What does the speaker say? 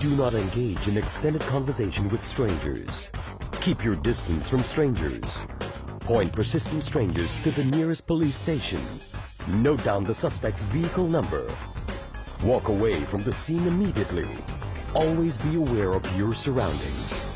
Do not engage in extended conversation with strangers. Keep your distance from strangers. Point persistent strangers to the nearest police station. Note down the suspect's vehicle number. Walk away from the scene immediately. Always be aware of your surroundings.